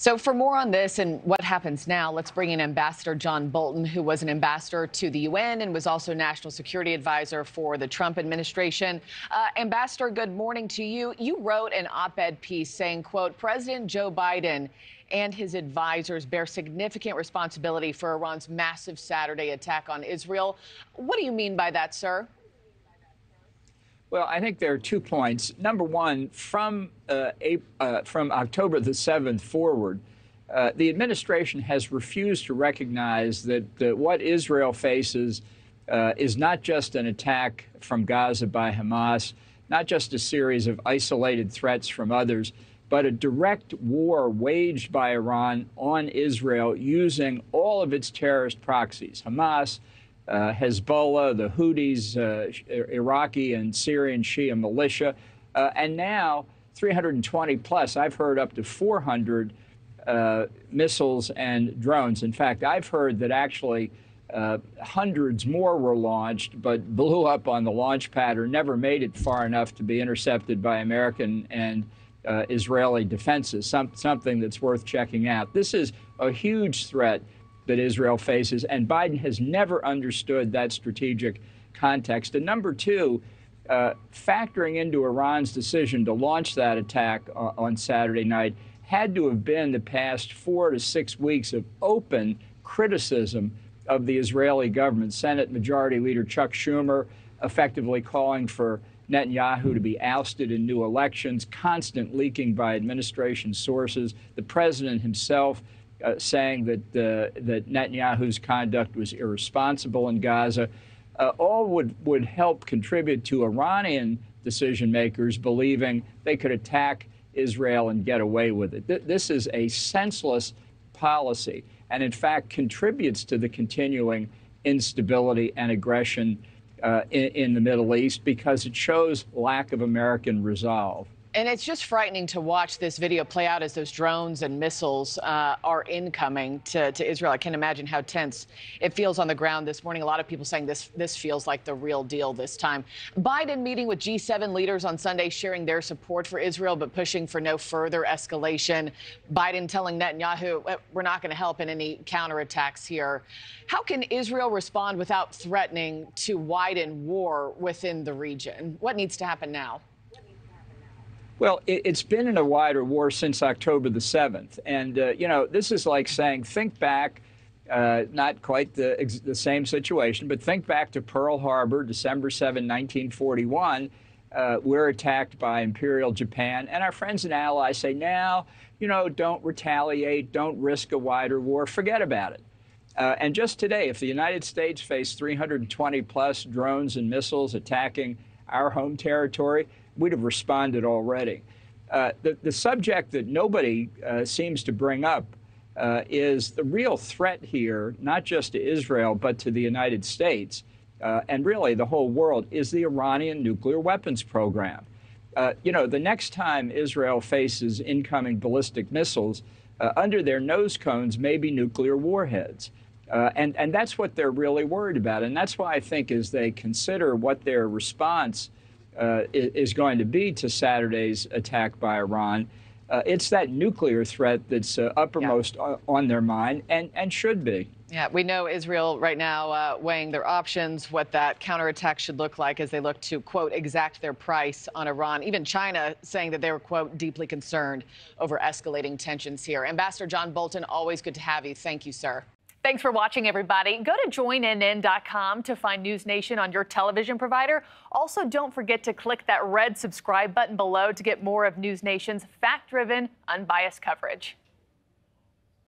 So, for more on this and what happens now, let's bring in Ambassador John Bolton, who was an ambassador to the UN and was also national security advisor for the Trump administration. Uh, ambassador, good morning to you. You wrote an op-ed piece saying, "quote President Joe Biden." And his advisors bear significant responsibility for Iran's massive Saturday attack on Israel. What do you mean by that, sir? Well, I think there are two points. Number one, from uh, uh, from October the 7th forward, uh, the administration has refused to recognize that what Israel faces uh, is not just an attack from Gaza by Hamas, not just a series of isolated threats from others, but a direct war waged by Iran on Israel using all of its terrorist proxies, Hamas, uh, Hezbollah, the Houthis, uh, Iraqi and Syrian Shia militia, uh, and now 320 plus. I've heard up to 400 uh, missiles and drones. In fact, I've heard that actually uh, hundreds more were launched, but blew up on the launch pad or never made it far enough to be intercepted by American and uh, Israeli defenses, some, something that's worth checking out. This is a huge threat that Israel faces, and Biden has never understood that strategic context. And number two, uh, factoring into Iran's decision to launch that attack uh, on Saturday night had to have been the past four to six weeks of open criticism of the Israeli government. Senate Majority Leader Chuck Schumer effectively calling for Netanyahu to be ousted in new elections, constant leaking by administration sources, the president himself uh, saying that, uh, that Netanyahu's conduct was irresponsible in Gaza, uh, all would, would help contribute to Iranian decision makers believing they could attack Israel and get away with it. Th this is a senseless policy and, in fact, contributes to the continuing instability and aggression uh, in, in the Middle East because it shows lack of American resolve. And it's just frightening to watch this video play out as those drones and missiles uh, are incoming to, to Israel. I can't imagine how tense it feels on the ground this morning. A lot of people saying this this feels like the real deal this time. Biden meeting with G7 leaders on Sunday, sharing their support for Israel, but pushing for no further escalation. Biden telling Netanyahu, we're not going to help in any counterattacks here. How can Israel respond without threatening to widen war within the region? What needs to happen now? Well, it, has been in a wider war since October the 7th. And, uh, you know, this is like saying, think back, uh, not quite the, the same situation, but think back to Pearl Harbor, December 7, 1941. Uh, we're attacked by Imperial Japan, and our friends and allies say, now, you know, don't retaliate, don't risk a wider war, forget about it. Uh, and just today, if the United States faced 320 plus drones and missiles attacking our home territory, we'd have responded already. Uh, the, the subject that nobody uh, seems to bring up uh, is the real threat here, not just to Israel, but to the United States uh, and really the whole world, is the Iranian nuclear weapons program. Uh, you know, the next time Israel faces incoming ballistic missiles, uh, under their nose cones may be nuclear warheads. and, and that's what they're really worried about. And that's why I think as they consider what their response uh, is going to be to Saturday's attack by Iran. Uh, it's that nuclear threat that's uh, uppermost yeah. on their mind and, and should be. Yeah, we know Israel right now uh, weighing their options, what that counterattack should look like as they look to, quote, exact their price on Iran. Even China saying that they were, quote, deeply concerned over escalating tensions here. Ambassador John Bolton, always good to have you. Thank you, sir. Thanks for watching, everybody. Go to joinnn.com to find News Nation on your television provider. Also, don't forget to click that red subscribe button below to get more of News Nation's fact driven, unbiased coverage.